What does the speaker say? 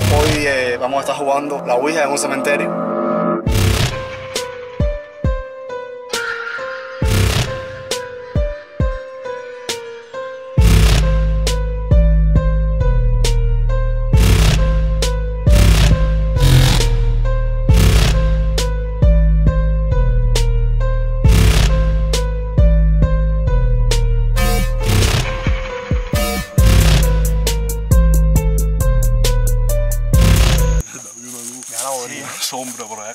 Hoy eh, vamos a estar jugando la Ouija en un cementerio. era ahí, sombra por hè.